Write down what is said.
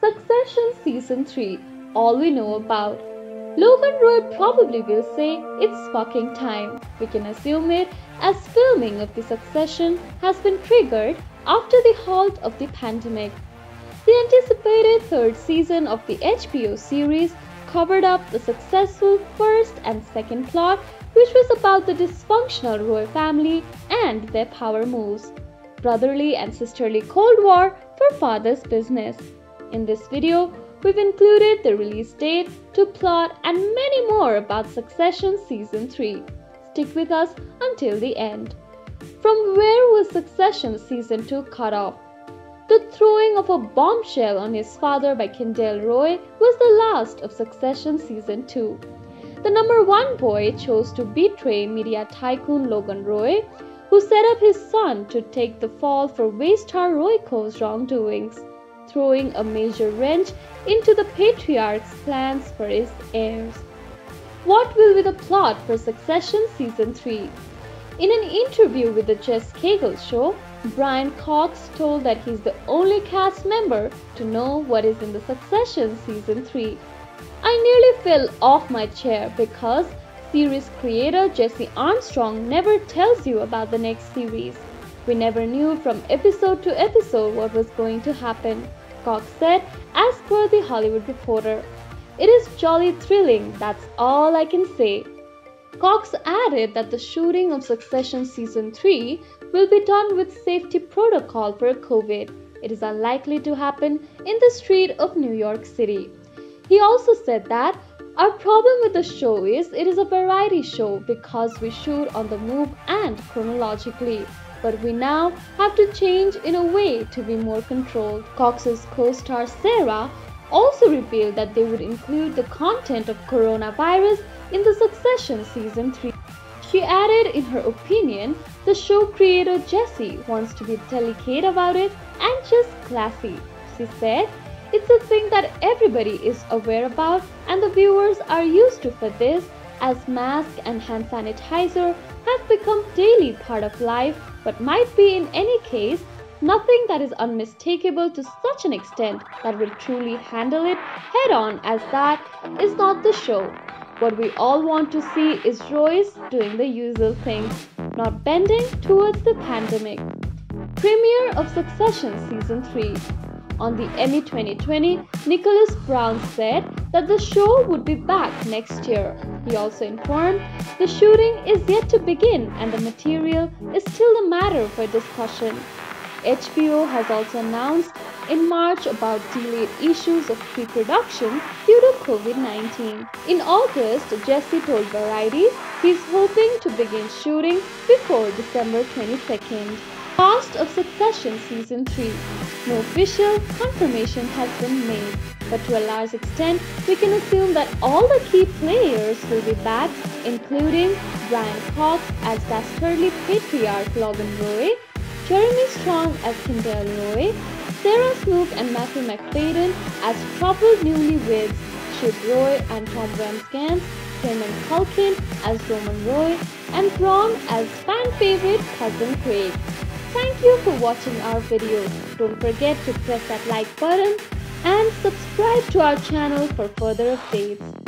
Succession Season 3 All We Know About. Logan Roy probably will say it's fucking time. We can assume it as filming of the Succession has been triggered after the halt of the pandemic. The anticipated third season of the HBO series covered up the successful first and second plot, which was about the dysfunctional Roy family and their power moves. Brotherly and sisterly Cold War for father's business. In this video, we've included the release date, to plot, and many more about Succession Season 3. Stick with us until the end. From where was Succession Season 2 cut off? The throwing of a bombshell on his father by Kendall Roy was the last of Succession Season 2. The number one boy chose to betray media tycoon Logan Roy, who set up his son to take the fall for Waystar Royco's wrongdoings throwing a major wrench into the patriarch's plans for his heirs. What will be the plot for Succession Season 3? In an interview with the Jess Cagle show, Brian Cox told that he's the only cast member to know what is in the Succession Season 3. I nearly fell off my chair because series creator Jesse Armstrong never tells you about the next series. We never knew from episode to episode what was going to happen. Cox said, as per The Hollywood Reporter. It is jolly thrilling, that's all I can say. Cox added that the shooting of Succession Season 3 will be done with safety protocol for COVID. It is unlikely to happen in the street of New York City. He also said that our problem with the show is it is a variety show because we shoot on the move and chronologically but we now have to change in a way to be more controlled. Cox's co star Sarah also revealed that they would include the content of coronavirus in the Succession Season 3. She added, in her opinion, the show creator Jesse wants to be delicate about it and just classy. She said, It's a thing that everybody is aware about and the viewers are used to for this as mask and hand sanitizer have become daily part of life but might be in any case nothing that is unmistakable to such an extent that will truly handle it head on as that is not the show. What we all want to see is Roys doing the usual things, not bending towards the pandemic. Premiere of Succession Season 3 on the Emmy 2020, Nicholas Braun said that the show would be back next year. He also informed the shooting is yet to begin and the material is still a matter for discussion. HBO has also announced in March about delayed issues of pre production due to COVID 19. In August, Jesse told Variety he's hoping to begin shooting before December 22nd. Cast of Succession Season 3. No official confirmation has been made, but to a large extent, we can assume that all the key players will be back, including Brian Cox as dastardly patriarch Logan Roy, Jeremy Strong as Kendall Roy, Sarah Snook and Matthew Macfadyen as troubled newlyweds, Shiv Roy and Tom Wambsgans, Kieran Culkin as Roman Roy, and Ron as fan favorite cousin Greg. Thank you for watching our video. Don't forget to press that like button and subscribe to our channel for further updates.